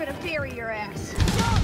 gonna bury your ass.